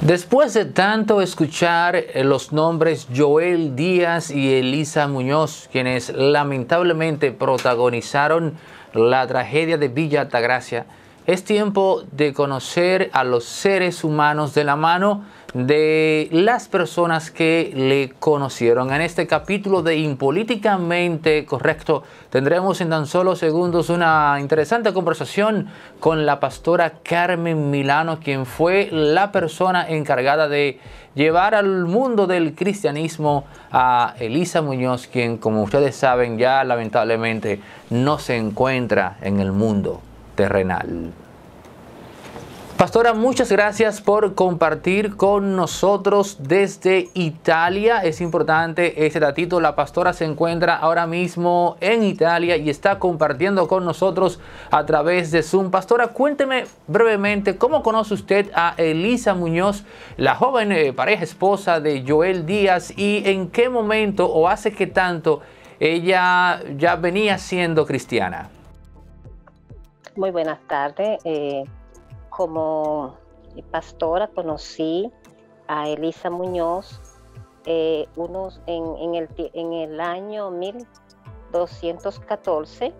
Después de tanto escuchar eh, los nombres Joel Díaz y Elisa Muñoz, quienes lamentablemente protagonizaron la tragedia de Villa Altagracia, es tiempo de conocer a los seres humanos de la mano de las personas que le conocieron. En este capítulo de Impolíticamente Correcto tendremos en tan solo segundos una interesante conversación con la pastora Carmen Milano, quien fue la persona encargada de llevar al mundo del cristianismo a Elisa Muñoz, quien como ustedes saben ya lamentablemente no se encuentra en el mundo Pastora, muchas gracias por compartir con nosotros desde Italia. Es importante ese datito. La pastora se encuentra ahora mismo en Italia y está compartiendo con nosotros a través de Zoom. Pastora, cuénteme brevemente cómo conoce usted a Elisa Muñoz, la joven eh, pareja esposa de Joel Díaz, y en qué momento o hace qué tanto ella ya venía siendo cristiana. Muy buenas tardes. Eh, como pastora conocí a Elisa Muñoz eh, unos en, el, en, el, año 1214.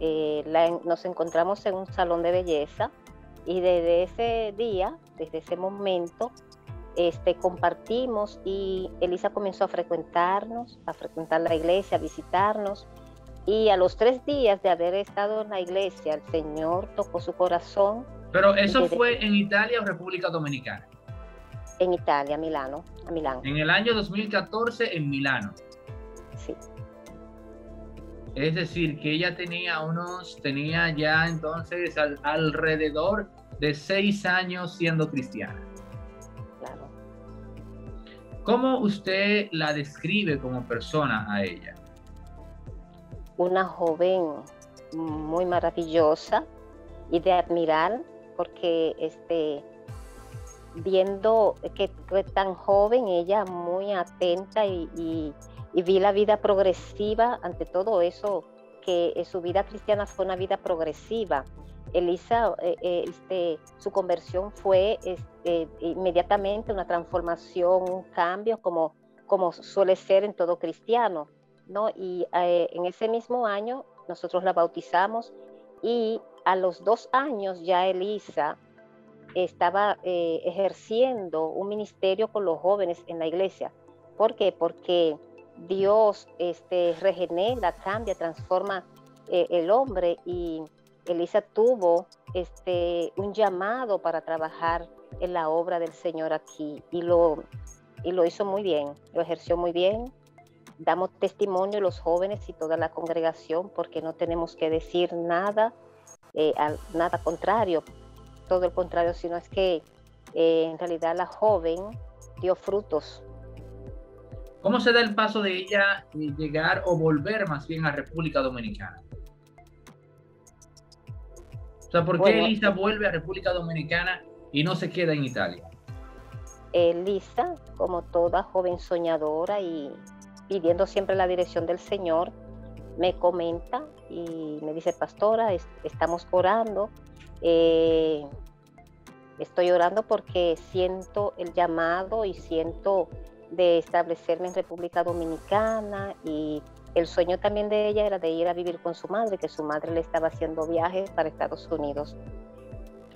Eh, nos encontramos en un salón de belleza y desde ese día, desde ese momento, este, compartimos y Elisa comenzó a frecuentarnos, a frecuentar la iglesia, a visitarnos y a los tres días de haber estado en la iglesia, el Señor tocó su corazón. Pero eso fue en Italia o República Dominicana. En Italia, Milano, a Milán. En el año 2014 en Milano. Sí. Es decir, que ella tenía unos, tenía ya entonces alrededor de seis años siendo cristiana. Claro. ¿Cómo usted la describe como persona a ella? Una joven muy maravillosa y de admirar porque este viendo que fue tan joven ella muy atenta y, vi la vida progresiva ante todo eso que su vida cristiana fue una vida progresiva. Elisa eh, eh, este, su conversión fue este, inmediatamente una transformación un cambio como como suele ser en todo cristiano y eh, en ese mismo año nosotros la bautizamos y a los dos años ya Elisa estaba eh, ejerciendo un ministerio con los jóvenes en la iglesia. ¿Por qué? Porque Dios este, regenera, cambia, transforma eh, el hombre y Elisa tuvo este, un llamado para trabajar en la obra del Señor aquí y lo, y lo hizo muy bien, lo ejerció muy bien damos testimonio los jóvenes y toda la congregación porque no tenemos que decir nada, eh, nada contrario, todo el contrario, sino es que eh, en realidad la joven dio frutos. ¿Cómo se da el paso de ella llegar o volver más bien a República Dominicana? O sea, ¿por qué Elisa vuelve a República Dominicana y no se queda en Italia? Elisa, como toda joven soñadora y pidiendo siempre la dirección del Señor, me comenta y me dice, pastora, estamos orando. Eh, estoy orando porque siento el llamado y siento de establecerme en República Dominicana y el sueño también de ella era de ir a vivir con su madre, que su madre le estaba haciendo viajes para Estados Unidos.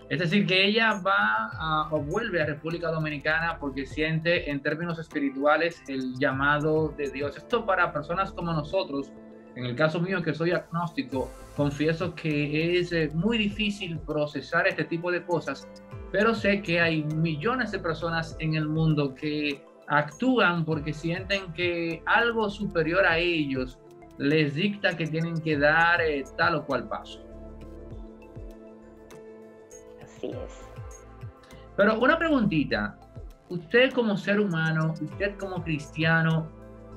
Es decir, que ella va o vuelve a República Dominicana porque siente en términos espirituales el llamado de Dios. Esto para personas como nosotros, en el caso mío que soy agnóstico, confieso que es eh, muy difícil procesar este tipo de cosas, pero sé que hay millones de personas en el mundo que actúan porque sienten que algo superior a ellos les dicta que tienen que dar eh, tal o cual paso. Pero una preguntita, usted como ser humano, usted como cristiano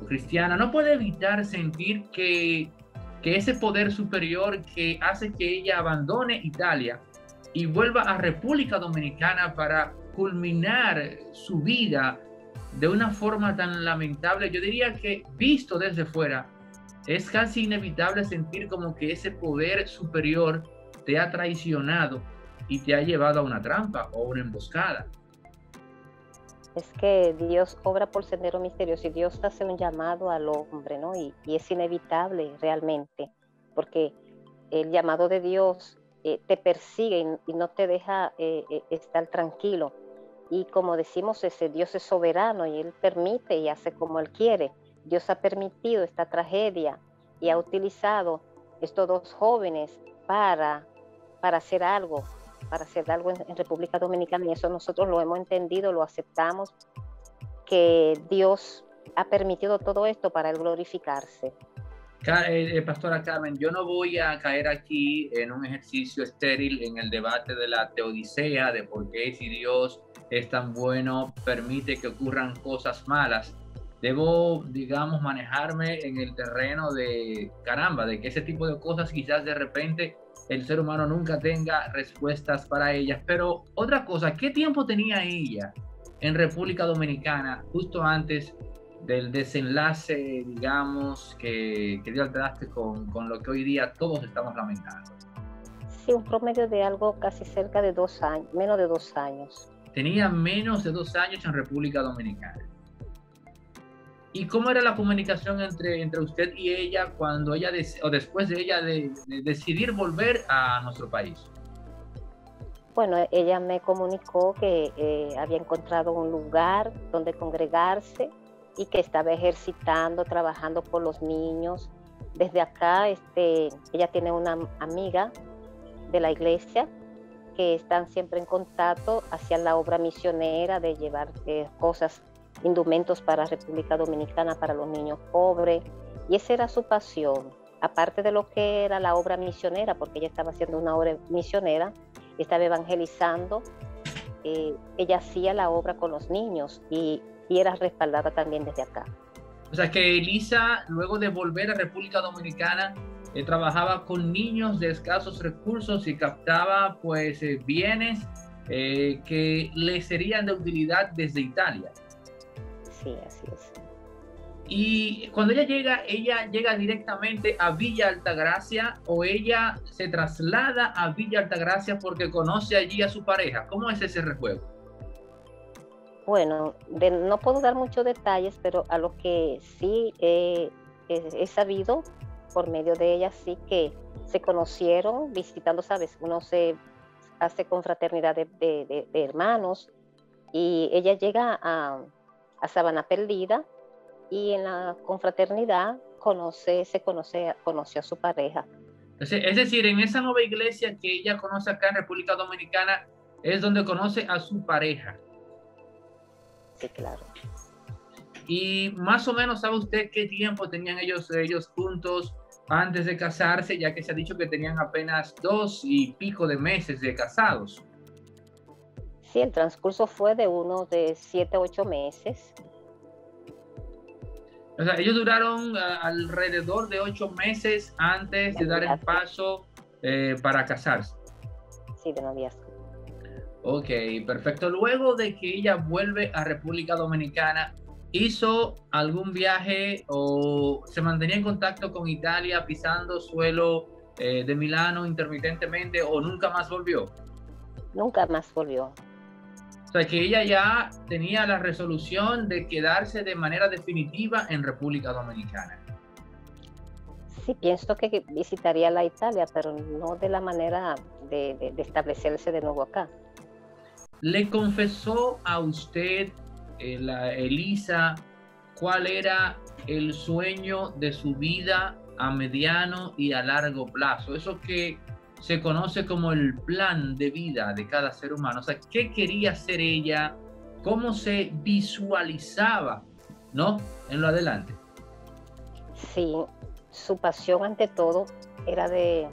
cristiana, no puede evitar sentir que, que ese poder superior que hace que ella abandone Italia y vuelva a República Dominicana para culminar su vida de una forma tan lamentable, yo diría que visto desde fuera, es casi inevitable sentir como que ese poder superior te ha traicionado y te ha llevado a una trampa o una emboscada. es que Dios obra por sendero misterioso y Dios hace un llamado al hombre, ¿no? Y, es inevitable realmente, porque el llamado de Dios eh, te persigue y, no te deja eh, eh, estar tranquilo. Y como decimos, ese Dios es soberano y Él permite y hace como Él quiere. Dios ha permitido esta tragedia y ha utilizado estos dos jóvenes para, para hacer algo, para hacer algo en, República Dominicana y eso nosotros lo hemos entendido, lo aceptamos, que Dios ha permitido todo esto para el glorificarse. Eh, eh, Pastora Carmen, yo no voy a caer aquí en un ejercicio estéril en el debate de la teodicea, de por qué si Dios es tan bueno permite que ocurran cosas malas. Debo, digamos, manejarme en el terreno de caramba, de que ese tipo de cosas quizás de repente el ser humano nunca tenga respuestas para ellas. Pero otra cosa, ¿qué tiempo tenía ella en República Dominicana justo antes del desenlace, digamos, que, que dio al traste con, con, lo que hoy día todos estamos lamentando? Sí, un promedio de algo casi cerca de dos años, menos de dos años. Tenía menos de dos años en República Dominicana. ¿Y cómo era la comunicación entre, entre usted y ella cuando ella, o después de ella, de, decidir volver a nuestro país? Bueno, ella me comunicó que eh, había encontrado un lugar donde congregarse y que estaba ejercitando, trabajando por los niños. Desde acá, este, ella tiene una amiga de la iglesia que están siempre en contacto hacia la obra misionera de llevar eh, cosas indumentos para República Dominicana para los niños pobres. Y esa era su pasión. Aparte de lo que era la obra misionera, porque ella estaba haciendo una obra misionera, estaba evangelizando, eh, ella hacía la obra con los niños y, y era respaldada también desde acá. O sea que Elisa, luego de volver a República Dominicana, eh, trabajaba con niños de escasos recursos y captaba pues eh, bienes que le serían de utilidad desde Italia. Sí, así es. Y cuando ella llega, ella llega directamente a Villa Altagracia o ella se traslada a Villa Altagracia porque conoce allí a su pareja. ¿Cómo es ese rejuego? Bueno, no puedo dar muchos detalles, pero a lo que sí he, sabido por medio de ella, sí que se conocieron visitando, ¿sabes? Uno se hace confraternidad de, de hermanos y ella llega a, a Sabana Perdida y en la confraternidad conoce, se conoce, conoció a su pareja. Es decir, en esa nueva iglesia que ella conoce acá en República Dominicana es donde conoce a su pareja. Sí, claro. Y más o menos sabe usted qué tiempo tenían ellos, ellos juntos antes de casarse, ya que se ha dicho que tenían apenas dos y pico de meses de casados. Sí, el transcurso fue de unos de siete, ocho meses. O sea, ellos duraron alrededor de ocho meses antes de, dar el paso eh, para casarse. Sí, de noviazgo. Ok, perfecto. Luego de que ella vuelve a República Dominicana, ¿hizo algún viaje o se mantenía en contacto con Italia pisando suelo eh, de Milano intermitentemente o nunca más volvió? Nunca más volvió. O sea, que ella ya tenía la resolución de quedarse de manera definitiva en República Dominicana. Sí, pienso que visitaría la Italia, pero no de la manera de, establecerse de nuevo acá. ¿Le confesó a usted, eh, la Elisa, cuál era el sueño de su vida a mediano y a largo plazo? Eso que se conoce como el plan de vida de cada ser humano. O sea, ¿qué quería ser ella? ¿Cómo se visualizaba, no? En lo adelante. Sí, su pasión ante todo era de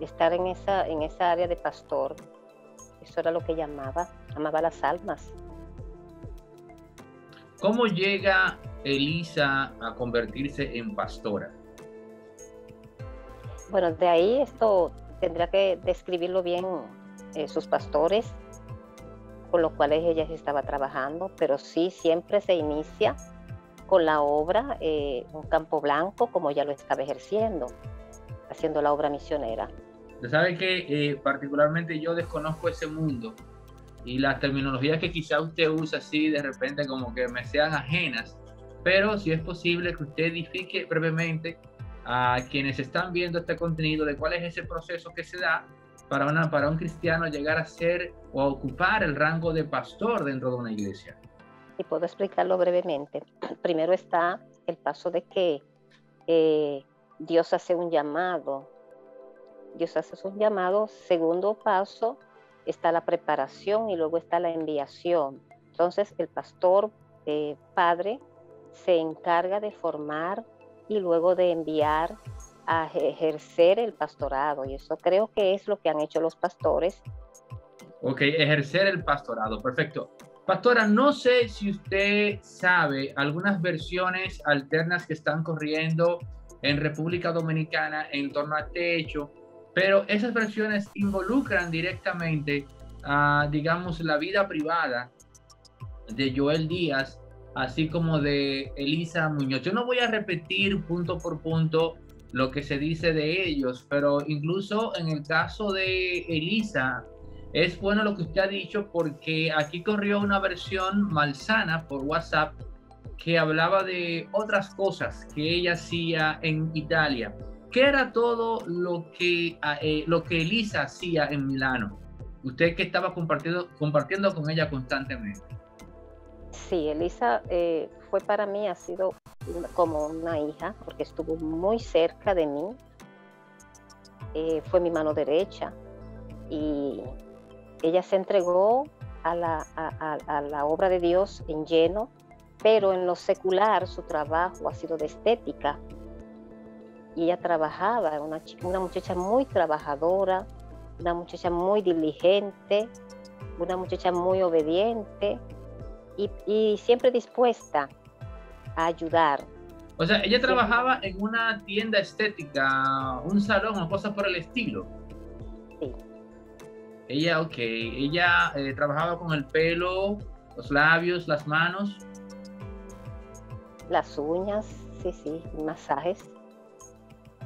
estar en esa, en esa área de pastor. Eso era lo que llamaba, amaba las almas. ¿Cómo llega Elisa a convertirse en pastora? Bueno, de ahí esto tendría que describirlo bien eh, sus pastores con los cuales ella estaba trabajando, pero sí siempre se inicia con la obra eh, un campo blanco como ya lo estaba ejerciendo, haciendo la obra misionera. Sabe que eh, particularmente yo desconozco ese mundo, y las terminologías que quizá usted usa así de repente como que me sean ajenas, pero si es posible que usted edifique brevemente a quienes están viendo este contenido de cuál es ese proceso que se da para, una, para un cristiano llegar a ser o a ocupar el rango de pastor dentro de una iglesia. Y puedo explicarlo brevemente. Primero está el paso de que eh, Dios hace un llamado. Dios hace un llamado. Segundo paso está la preparación y luego está la enviación. Entonces el pastor eh, padre se encarga de formar y luego de enviar a ejercer el pastorado. Y eso creo que es lo que han hecho los pastores. Ok, ejercer el pastorado, perfecto. Pastora, no sé si usted sabe algunas versiones alternas que están corriendo en República Dominicana en torno a techo, pero esas versiones involucran directamente a, digamos, la vida privada de Joel Díaz, así como de Elisa Muñoz. Yo no voy a repetir punto por punto lo que se dice de ellos, pero incluso en el caso de Elisa, es bueno lo que usted ha dicho porque aquí corrió una versión malsana por WhatsApp que hablaba de otras cosas que ella hacía en Italia. ¿Qué era todo lo que, ah, eh, lo que Elisa hacía en Milano? Usted que estaba compartiendo, compartiendo con ella constantemente. Sí, Elisa eh, fue para mí, ha sido como una hija, porque estuvo muy cerca de mí. Eh, fue mi mano derecha y ella se entregó a la, a, la, obra de Dios en lleno, pero en lo secular su trabajo ha sido de estética. Y ella trabajaba, una, una muchacha muy trabajadora, una muchacha muy diligente, una muchacha muy obediente y, y siempre dispuesta a ayudar. O sea, ella trabajaba en una tienda estética, un salón o cosas por el estilo. Sí. Ella, ok, ella eh, trabajaba con el pelo, los labios, las manos. Las uñas, sí, sí, masajes.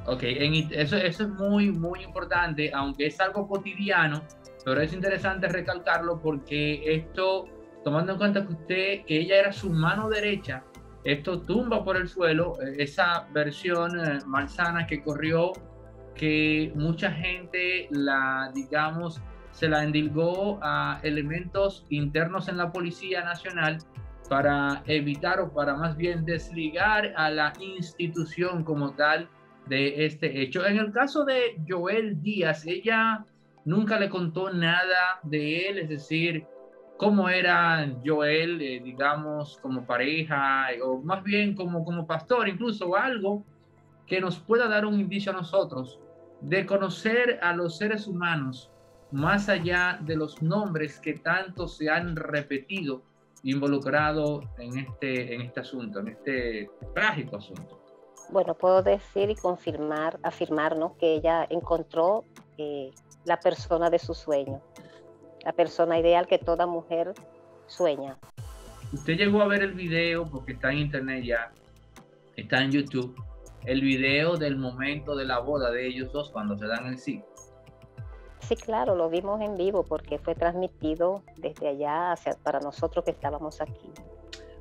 Ok, eso, eso es muy, muy importante, aunque es algo cotidiano, pero es interesante recalcarlo porque esto, tomando en cuenta que usted, que ella era su mano derecha, esto tumba por el suelo eh, esa versión eh, malsana que corrió, que mucha gente la, digamos, se la endilgó a elementos internos en la Policía Nacional para evitar o para más bien desligar a la institución como tal de este hecho. En el caso de Joel Díaz, ella nunca le contó nada de él, es decir, cómo era Joel, eh, digamos, como pareja, o más bien como, como pastor, incluso algo que nos pueda dar un indicio a nosotros de conocer a los seres humanos más allá de los nombres que tanto se han repetido involucrado en este, en este asunto, en este trágico asunto. Bueno, puedo decir y confirmar, afirmarnos que ella encontró eh, la persona de su sueño, la persona ideal que toda mujer sueña. Usted llegó a ver el video porque está en internet ya, está en YouTube, el video del momento de la boda de ellos dos cuando se dan el sí. Sí, claro, lo vimos en vivo porque fue transmitido desde allá hacia, para nosotros que estábamos aquí.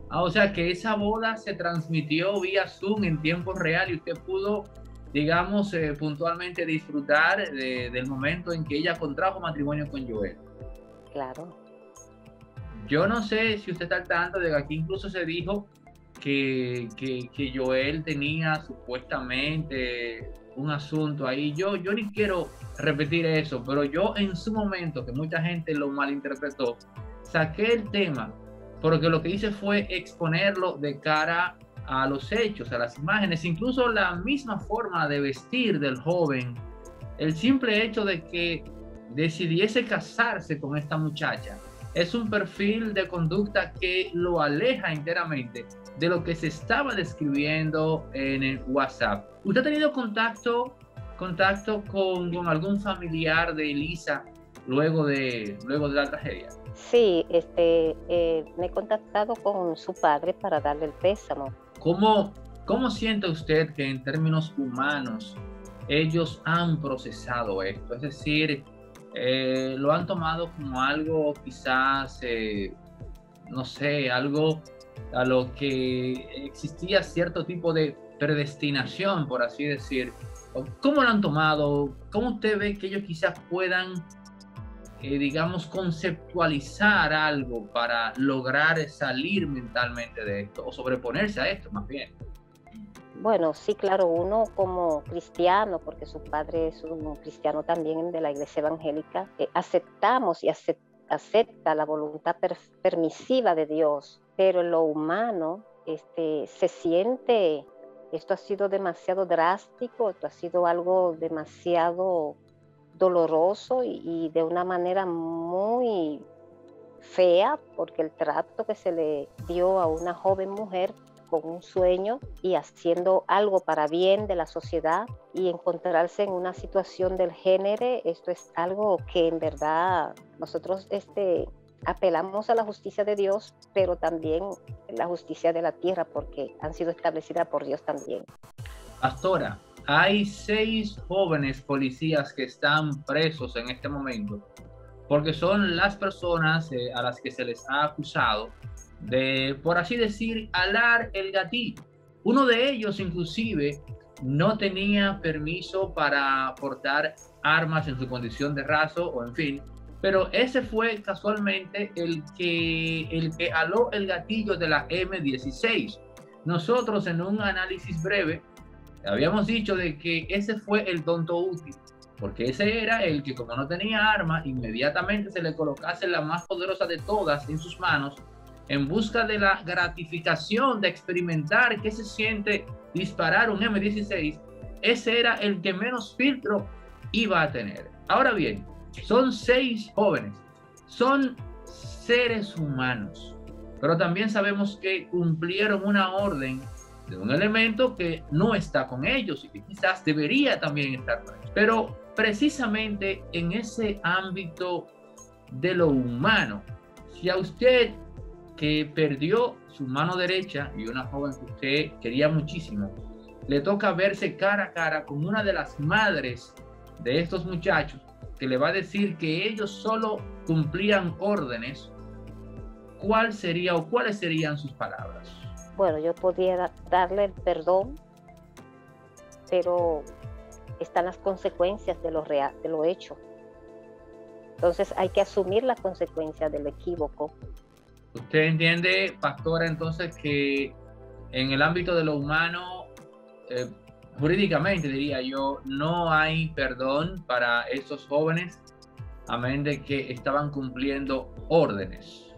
Ah, o sea que esa boda se transmitió vía Zoom en tiempo real y usted pudo, digamos, eh, puntualmente disfrutar del momento en que ella contrajo matrimonio con Joel. Claro. Yo no sé si usted está al tanto de que aquí incluso se dijo que, que, que Joel tenía supuestamente un asunto ahí. Yo, yo ni quiero repetir eso, pero yo en su momento, que mucha gente lo malinterpretó, saqué el tema porque lo que hice fue exponerlo de cara a los hechos, a las imágenes, incluso la misma forma de vestir del joven, el simple hecho de que decidiese casarse con esta muchacha, es un perfil de conducta que lo aleja enteramente de lo que se estaba describiendo en el WhatsApp. ¿Usted ha tenido contacto, contacto con, algún familiar de Elisa luego de, luego de la tragedia? Sí, este, eh, me he contactado con su padre para darle el pésamo. ¿Cómo, ¿Cómo siente usted que en términos humanos ellos han procesado esto? Es decir, eh, lo han tomado como algo quizás, eh, no sé, algo a lo que existía cierto tipo de predestinación, por así decir. ¿Cómo lo han tomado? ¿Cómo usted ve que ellos quizás puedan, eh, digamos, conceptualizar algo para lograr salir mentalmente de esto o sobreponerse a esto más bien? Bueno, sí, claro, uno como cristiano, porque su padre es un cristiano también de la iglesia evangélica, eh, aceptamos y acepta la voluntad permisiva de Dios, pero lo humano este, se siente, esto ha sido demasiado drástico, esto ha sido algo demasiado doloroso y de una manera muy fea, porque el trato que se le dio a una joven mujer con un sueño y haciendo algo para bien de la sociedad y encontrarse en una situación del género, esto es algo que en verdad nosotros este, apelamos a la justicia de Dios, pero también la justicia de la tierra porque han sido establecidas por Dios también. Pastora, hay seis jóvenes policías que están presos en este momento porque son las personas eh, a las que se les ha acusado de, por así decir, alar el gatillo. Uno de ellos inclusive no tenía permiso para portar armas en su condición de raso o en fin, pero ese fue casualmente el que, el que aló el gatillo de la M16. Nosotros en un análisis breve habíamos dicho de que ese fue el tonto útil, porque ese era el que como no tenía arma, inmediatamente se le colocase la más poderosa de todas en sus manos en busca de la gratificación de experimentar qué se siente disparar un M16, ese era el que menos filtro iba a tener. Ahora bien, son seis jóvenes, son seres humanos, pero también sabemos que cumplieron una orden de un elemento que no está con ellos y que quizás debería también estar con ellos. Pero precisamente en ese ámbito de lo humano, si a usted que perdió su mano derecha y una joven que usted quería muchísimo, le toca verse cara a cara con una de las madres de estos muchachos que le va a decir que ellos solo cumplían órdenes, ¿cuál sería o cuáles serían sus palabras? Bueno, yo podría darle el perdón, pero están las consecuencias de lo, real, de lo hecho. Entonces hay que asumir las consecuencias del equívoco ¿Usted entiende, pastora, entonces que en el ámbito de lo humano, eh, jurídicamente diría yo, no hay perdón para esos jóvenes, amén de que estaban cumpliendo órdenes?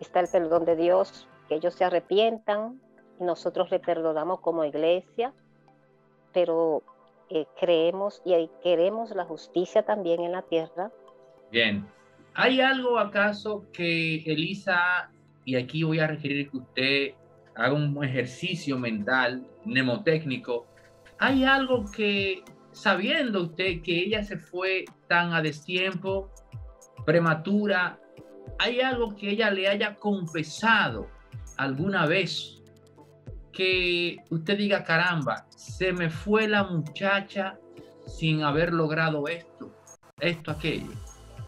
Está el perdón de Dios, que ellos se arrepientan y nosotros le perdonamos como iglesia, pero eh, creemos y queremos la justicia también en la tierra. Bien, ¿Hay algo acaso que Elisa, y aquí voy a requerir que usted haga un ejercicio mental, mnemotécnico, hay algo que, sabiendo usted que ella se fue tan a destiempo, prematura, hay algo que ella le haya confesado alguna vez que usted diga, caramba, se me fue la muchacha sin haber logrado esto, esto, aquello.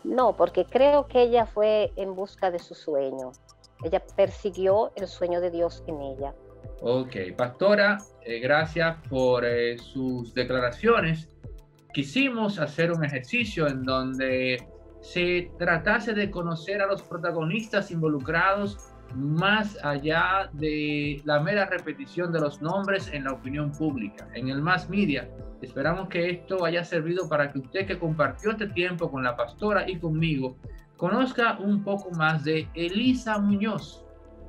No, porque creo que ella fue en busca de su sueño. Ella persiguió el sueño de Dios en ella. Ok, pastora, eh, gracias por eh, sus declaraciones. Quisimos hacer un ejercicio en donde se tratase de conocer a los protagonistas involucrados más allá de la mera repetición de los nombres en la opinión pública, en el mass media. Esperamos que esto haya servido para que usted que compartió este tiempo con la pastora y conmigo conozca un poco más de Elisa Muñoz,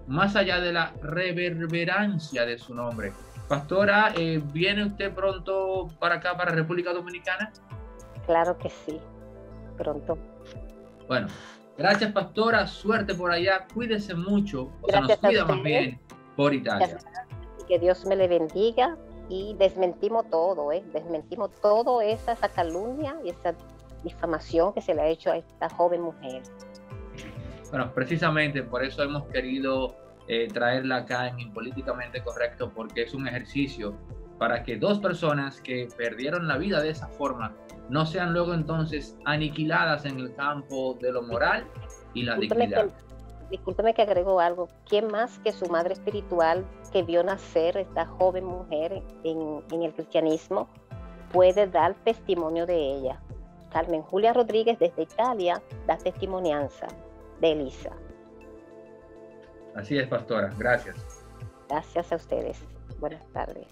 más allá de la reverberancia de su nombre. Pastora, eh, ¿viene usted pronto para acá, para República Dominicana? Claro que sí, pronto. Bueno, Gracias, pastora. Suerte por allá. Cuídese mucho. O sea, nos cuida más bien por Italia. Que Dios me le bendiga y desmentimos todo, ¿eh? Desmentimos todo esa, esa calumnia y esa difamación que se le ha hecho a esta joven mujer. Bueno, precisamente por eso hemos querido eh, traerla acá en Políticamente Correcto, porque es un ejercicio para que dos personas que perdieron la vida de esa forma no sean luego entonces aniquiladas en el campo de lo moral y la dignidad. discúlpeme que agrego algo. ¿Quién más que su madre espiritual que vio nacer esta joven mujer en, en el cristianismo puede dar testimonio de ella? Carmen Julia Rodríguez desde Italia da testimonianza de Elisa. Así es, pastora. Gracias. Gracias a ustedes. Buenas tardes.